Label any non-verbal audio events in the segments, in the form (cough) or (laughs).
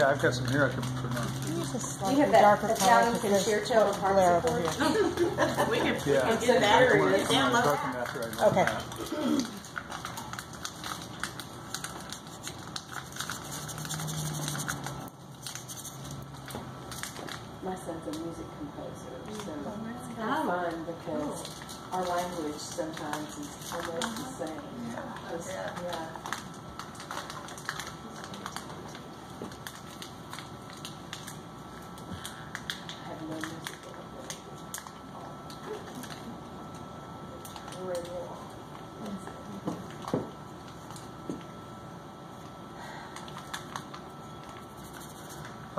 Yeah, I've got some here I could put on. Use a You have that darker color Italian because and there's sheer toe total glare over harpsichord? (laughs) We can, we Yeah. can so get that. here or it get is. down low. Darken after I Okay. that. My son's a music composer, so that's it's cool. fun because our language sometimes is almost the same. Just- yeah. I have no musical ability. Very little.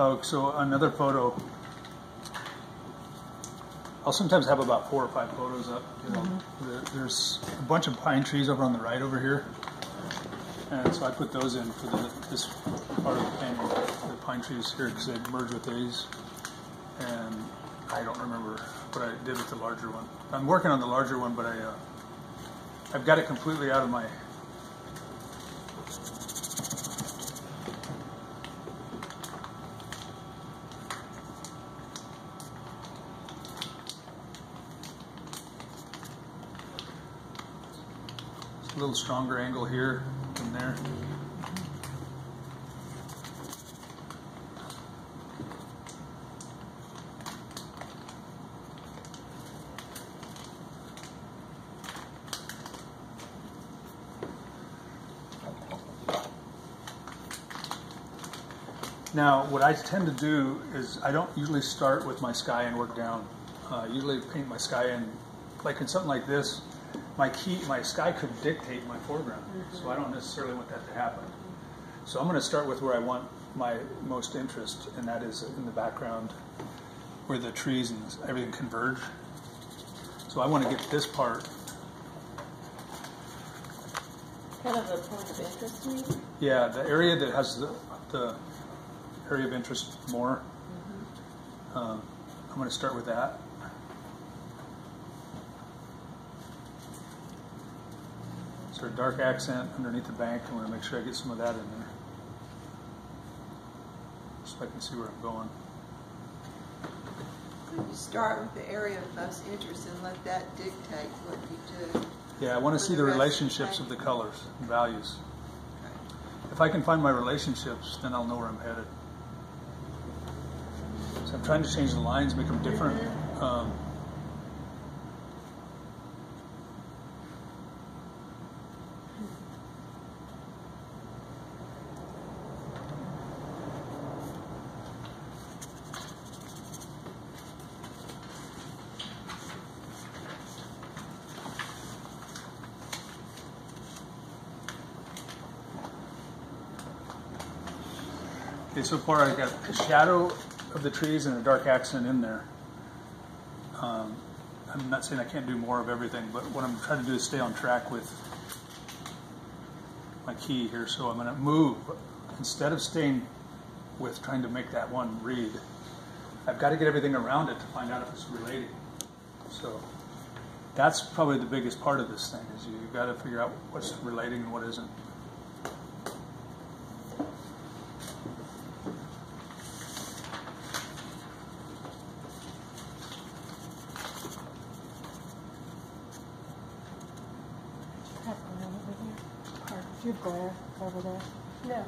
Oh, so another photo. I'll sometimes have about four or five photos up. You know, There- there's a bunch of pine trees over on the right over here, and so I put those in for the, this part of the painting. The pine trees here because they merge with these, and I don't remember what I did with the larger one. I'm working on the larger one, but I uh, I've got it completely out of my a little stronger angle here than there. Now, what I tend to do is I don't usually start with my sky and work down. Uh, usually paint my sky in, like in something like this, my key, my sky could dictate my foreground, so I don't necessarily want that to happen. So I'm going to start with where I want my most interest, and that is in the background, where the trees and everything converge. So I want to get this part. Kind of a point of interest to you? Yeah, the area that has the, the area of interest more. Um, I'm going to start with that. Sort of dark accent underneath the bank. I want to make sure I get some of that in there. So I can see where I'm going. You start with the area of most interest and let that dictate what you do. Yeah, I want to see the the rest of the relationships of the colors and values. If I can find my relationships, then I'll know where I'm headed. So I'm trying to change the lines, make them different. Um, so far I've got a shadow of the trees and a dark accent in there. Um, I'm not saying I can't do more of everything, but what I'm trying to do is stay on track with my key here. So I'm going to move instead of staying with trying to make that one read. I've got to get everything around it to find out if it's relating. So that's probably the biggest part of this thing is you've got to figure out what's relating and what isn't. Have glare over there. Or do you have glare over there? No.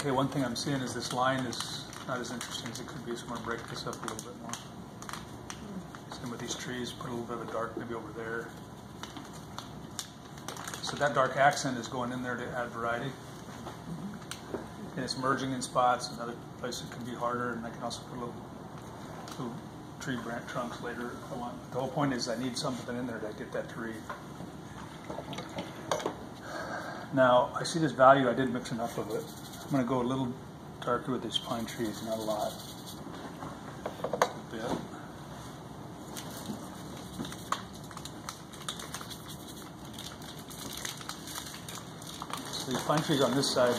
Okay, one thing I'm seeing is this line is not as interesting as it could be, so I'm gonna break this up a little bit more. Same with these trees, put a little bit of a dark maybe over there. So that dark accent is going in there to add variety. And it's merging in spots, another place it can be harder, and I can also put little, little tree branch trunks later if I want. The whole point is I need something in there to get that to read. Now, I see this value, I did mix enough of it. I'm going to go a little darker with these pine trees, not a lot. Just a bit. So the pine trees on this side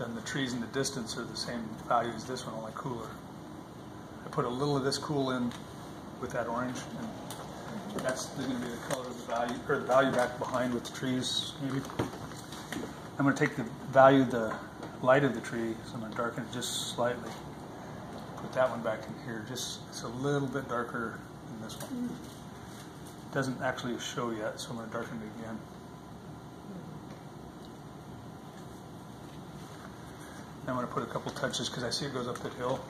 then the trees in the distance are the same value as this one, only cooler. Put a little of this cool in with that orange, and that's going to be the color of the value, or the value back behind with the trees, maybe. I'm going to take the value, of the light of the tree, so I'm going to darken it just slightly. Put that one back in here, just it's a little bit darker than this one. Doesn't actually show yet, so I'm going to darken it again. I'm going to put a couple touches because I see it goes up the hill.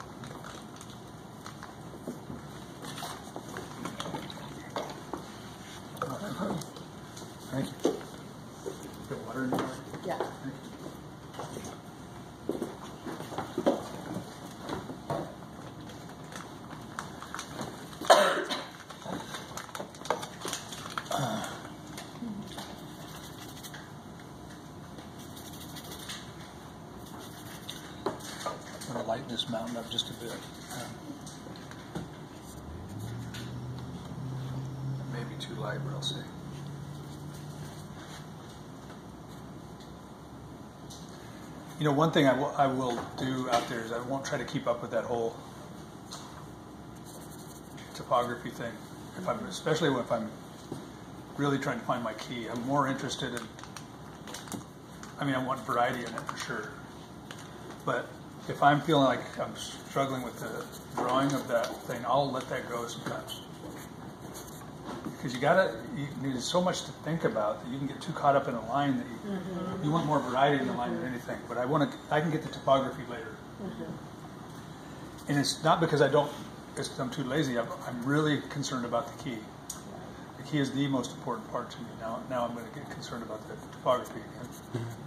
Thank you. Get water in there? Yeah. Thank you. I'm going to lighten this mountain up just a bit. Um, Maybe too light, but I'll see. You know, one thing I will, I will do out there is I won't try to keep up with that whole topography thing. If I'm, especially if I'm really trying to find my key, I'm more interested in. I mean, I want variety in it for sure. But if I'm feeling like I'm struggling with the drawing of that thing, I'll let that go sometimes. Because you gotta, you, there's so much to think about that you can get too caught up in a line that you, mm-hmm. you want more variety in the line than anything. But I want to, I can get the topography later. Mm-hmm. And it's not because I don't, it's because I'm too lazy. I'm, I'm really concerned about the key. The key is the most important part to me. Now, now I'm going to get concerned about the topography again. Mm-hmm.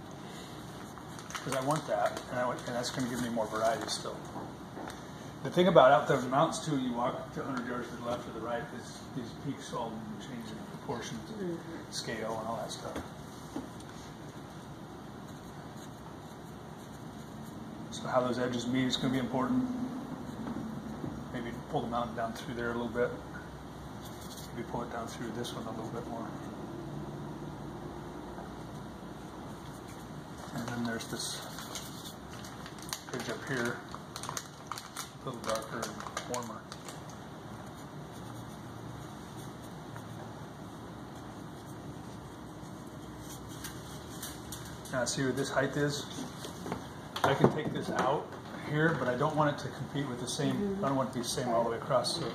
Because I want that, and, I want, and that's going to give me more variety still. The thing about out there in the mountains too, you walk to 100 yards to the left or the right, is these peaks all change in proportions and mm-hmm. scale and all that stuff. So how those edges meet is going to be important. Maybe pull the mountain down through there a little bit. Maybe pull it down through this one a little bit more. And then there's this ridge up here, a little darker and warmer. Now see where this height is? I can take this out here, but I don't want it to compete with the same, I don't want it to be the same all the way across. So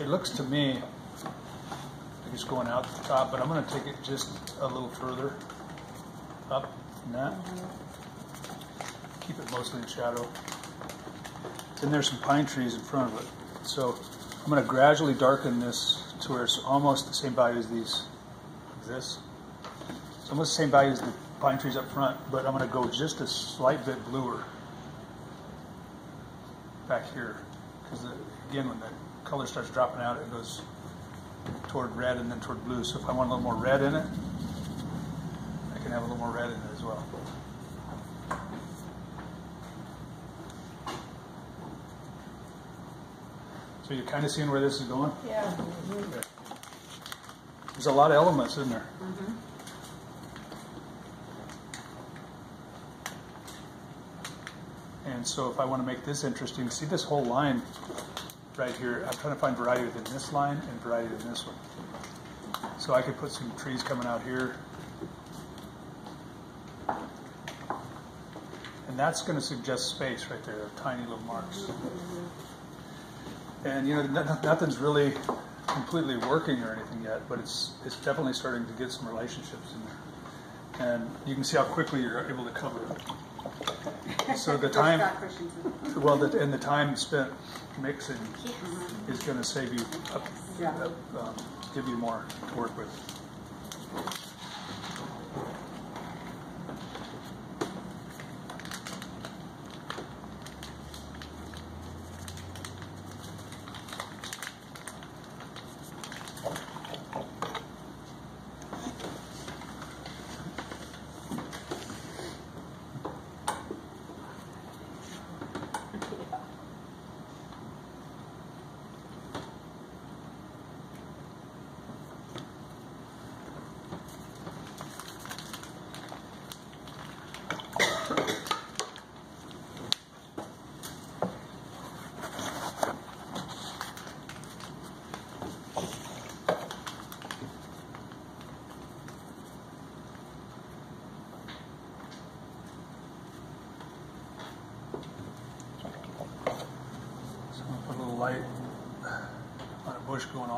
it looks to me like it's going out the top, but I'm gonna take it just a little further up that. Keep it mostly in shadow. Then there's some pine trees in front of it. So I'm gonna gradually darken this to where it's almost the same value as these, this. It's almost the same value as the pine trees up front, but I'm gonna go just a slight bit bluer back here. Because uh, again, when the color starts dropping out, it goes toward red and then toward blue. So if I want a little more red in it, can have a little more red in it as well. So you're kind of seeing where this is going? Yeah. There's a lot of elements in there. Mm-hmm. And so if I want to make this interesting, see this whole line right here, I'm trying to find variety within this line and variety in this one. So I could put some trees coming out here. And that's going to suggest space right there, tiny little marks. And you know, no- nothing's really completely working or anything yet, but it's it's definitely starting to get some relationships in there. And you can see how quickly you're able to cover it. So the time, well, the, and the time spent mixing is going to save you, up, Yeah. um, give you more to work with.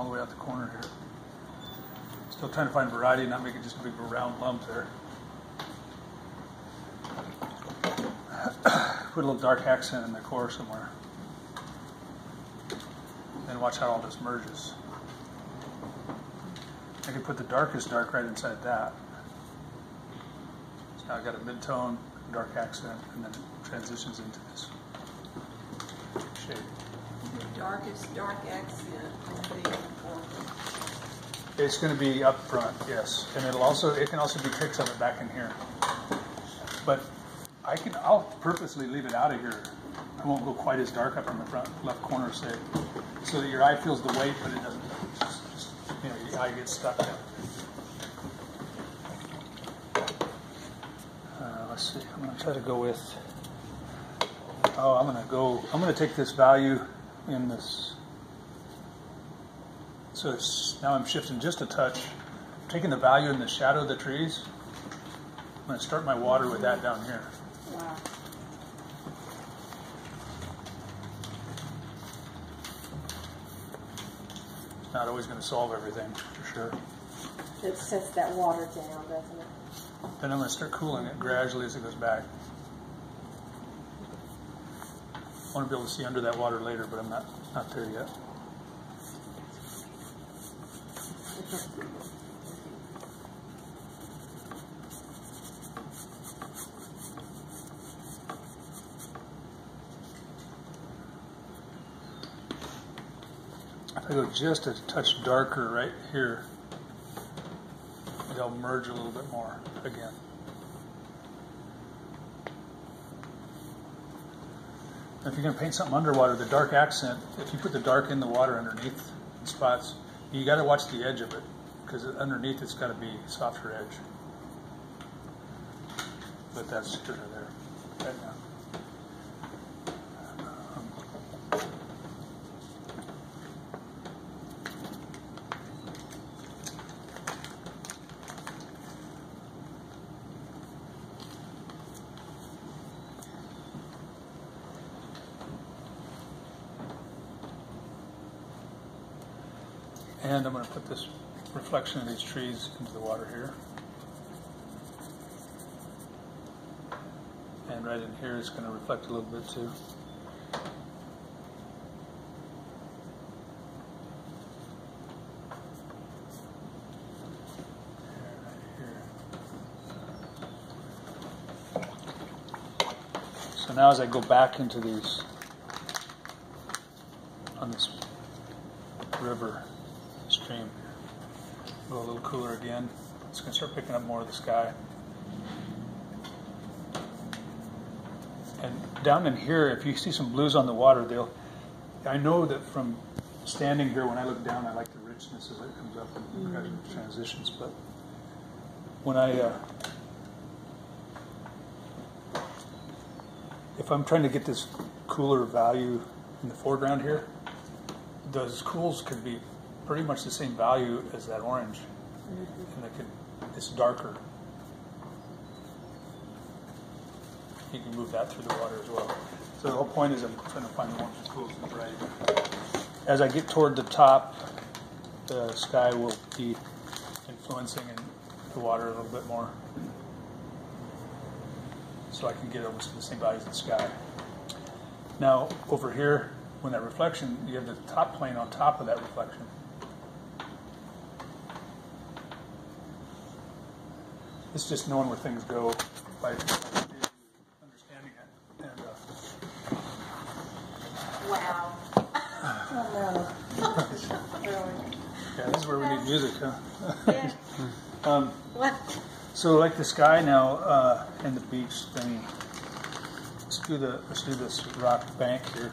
All the way out the corner here. Still trying to find variety, not make it just a big round lump there. (coughs) Put a little dark accent in the core somewhere. Then watch how all this merges. I can put the darkest dark right inside that. So now I've got a mid-tone, dark accent, and then it transitions into this darkest dark accent It's going to be up front, yes, and it'll also it can also be picked of it back in here. But I can I'll purposely leave it out of here. I won't go quite as dark up in the front left corner, say, so that your eye feels the weight, but it doesn't. Just, just, you know, your eye gets stuck. Uh, let's see. I'm going to try to go with. Oh, I'm going to go. I'm going to take this value in this so it's, now I'm shifting just a touch, taking the value in the shadow of the trees. I'm going to start my water with that down here. Wow. It's not always going to solve everything, for sure. It sets that water down, doesn't it? Then I'm going to start cooling it gradually as it goes back. I want to be able to see under that water later, but I'm not, not there yet. If I go just a touch darker right here, they'll merge a little bit more again. If you're going to paint something underwater, the dark accent, if you put the dark in the water underneath spots, you got to watch the edge of it because underneath it's got to be softer edge. But that's here or there right And I'm going to put this reflection of these trees into the water here. And right in here it's going to reflect a little bit too. So now as I go back into these, on this river go a little cooler again, it's going to start picking up more of the sky. And down in here, if you see some blues on the water, they'll. I know that from standing here, when I look down, I like the richness as it comes up and gradually transitions. But when I, uh, if I'm trying to get this cooler value in the foreground here, those cools could be pretty much the same value as that orange, and they could. It's darker. You can move that through the water as well. So the whole point is I'm trying to find the ones that cools and bright. As I get toward the top, the sky will be influencing in the water a little bit more. So I can get almost the same values as the sky. Now, over here, when that reflection, you have the top plane on top of that reflection. It's just knowing where things go by understanding it. And, uh, Wow. Oh, no. Yeah, this is where we need music, huh? Yeah. Um, What? so, like the sky now uh, and the beach thing. Let's do the let's do this rock bank here.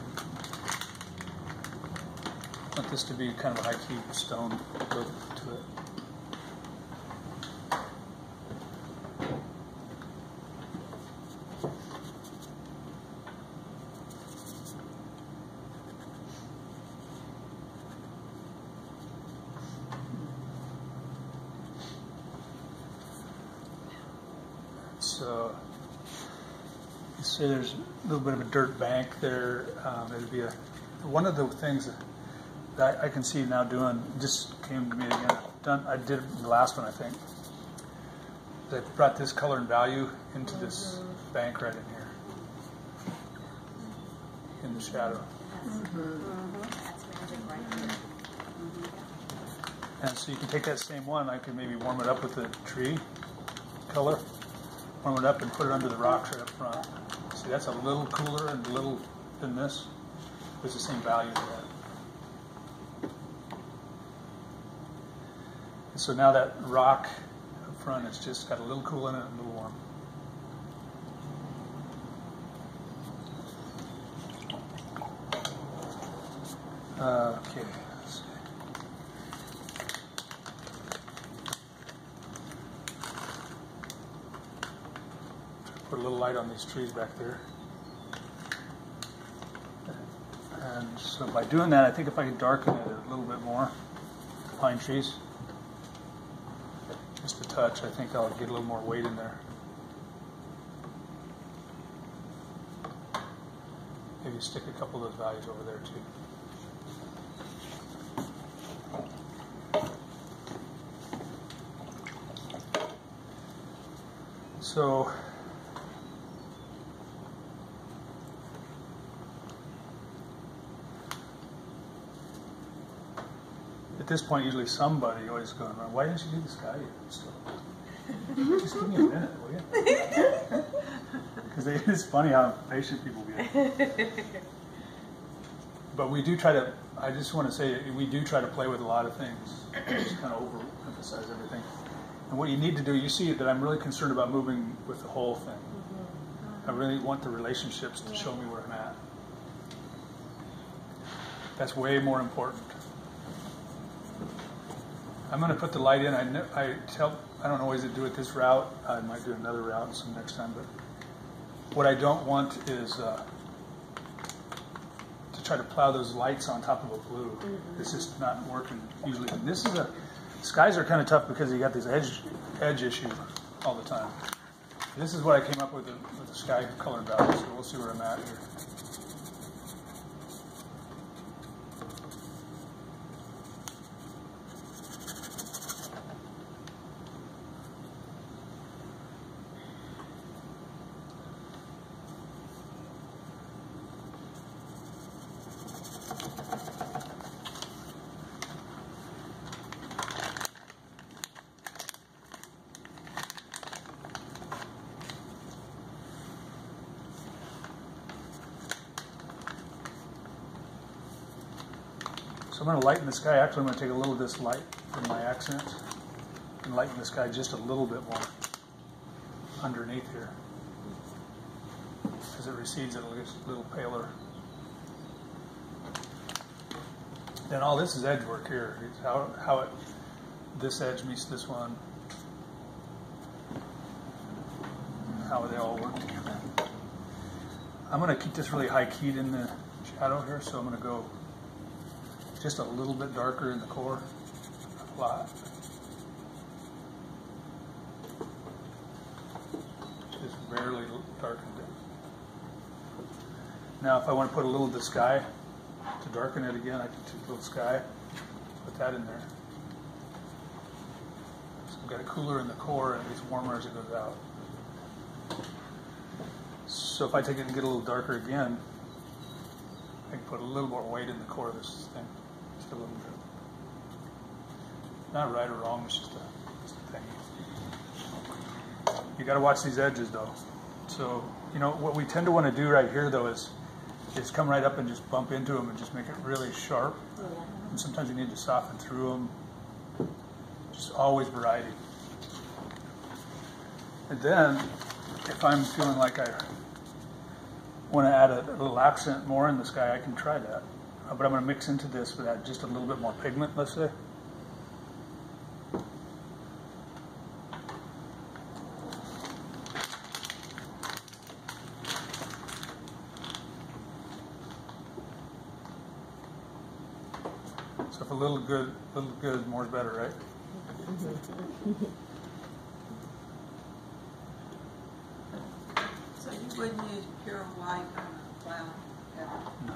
I want this to be kind of a high key stone to it. So you see there's a little bit of a dirt bank there. Um, it'd be a one of the things that I, can see now doing, just came to me again, done, I did it the last one, I think. They brought this color and value into this bank right in here. In the shadow. And so you can take that same one, I can maybe warm it up with the tree color, warm it up and put it under the rocks right up front. See, that's a little cooler and a little than this. It's the same value that. And so now that rock up front, it's just got a little cool in it and a little warm. Uh, okay. A little light on these trees back there. And so by doing that, I think if I could darken it a little bit more, pine trees, just a touch, I think I'll get a little more weight in there. Maybe stick a couple of those values over there too. So this point, usually somebody always going around, why didn't you do the sky yet? still? Just give me a minute, will you? (laughs) Because it's funny how patient people get. But we do try to, I just want to say, we do try to play with a lot of things, just kind of overemphasize everything. And what you need to do, you see that I'm really concerned about moving with the whole thing. Mm-hmm. I really want the relationships to show me where I'm at. That's way more important. I'm going to put the light in. I, I tell I don't always do it this route. I might do another route some next time. But what I don't want is uh, to try to plow those lights on top of a blue. It's just not working usually. And this is a skies are kind of tough because you got this edge edge issue all the time. This is what I came up with the, with the sky color value. So we'll see where I'm at here. So I'm going to lighten the sky. Actually, I'm going to take a little of this light from my accent and lighten the sky just a little bit more underneath here. As it recedes, it'll get a little paler. Then all this is edge work here. It's how, how it, this edge meets this one. How they all work together. I'm going to keep this really high keyed in the shadow here, so I'm going to go just a little bit darker in the core, a lot. Just barely darkened it. Now, if I want to put a little of the sky to darken it again, I can take a little sky, put that in there. So I've got it cooler in the core and it gets warmer as it goes out. So if I take it and get a little darker again, I can put a little more weight in the core of this thing, just a little bit. Not right or wrong, it's just a, just a thing. You got to watch these edges though. So you know what we tend to want to do right here though is is come right up and just bump into them and just make it really sharp. Oh, and sometimes you need to soften through them. Just always variety. And then if I'm feeling like I want to add a, a little accent more in the sky, I can try that. Uh, but I'm going to mix into this with add just a little bit more pigment, let's say. So if a little good, little good, more is better, right? (laughs) So you wouldn't use pure white on a cloud cover? No.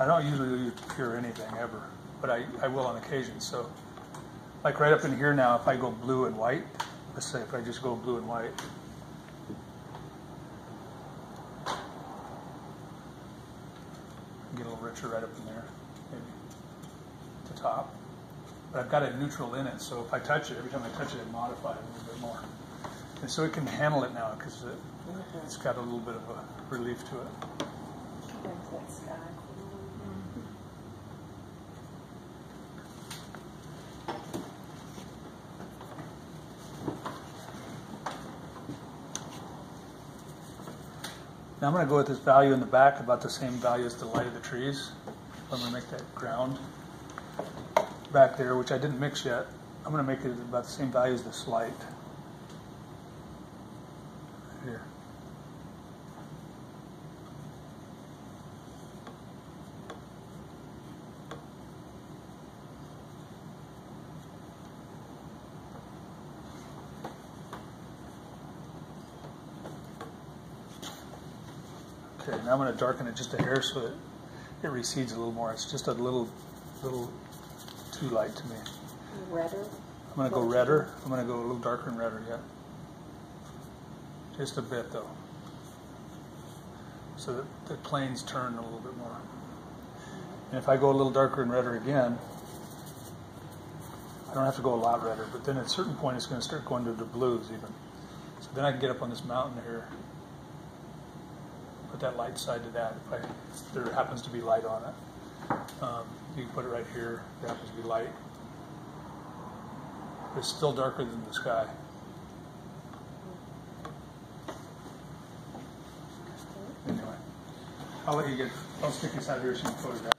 I don't usually pure anything ever, but I, I will on occasion. So, like right up in here now, if I go blue and white, let's say if I just go blue and white, get a little richer right up in there, maybe the top. But I've got a neutral in it, so if I touch it, every time I touch it, it modifies a little bit more. And so it can handle it now because it, it's got a little bit of a relief to it. Now I'm going to go with this value in the back, about the same value as the light of the trees. I'm going to make that ground back there, which I didn't mix yet. I'm going to make it about the same value as this light. I'm going to darken it just a hair so that it recedes a little more. It's just a little, little too light to me. Redder. I'm going to go redder. I'm going to go a little darker and redder yeah. Just a bit though. So that the planes turn a little bit more. And if I go a little darker and redder again, I don't have to go a lot redder, but then at a certain point it's going to start going to the blues even. So then I can get up on this mountain here, put that light side to that if, I, if there happens to be light on it. Um, you can put it right here, there happens to be light. It's still darker than the sky. Anyway, I'll let you get, I'll stick this out here so you can photograph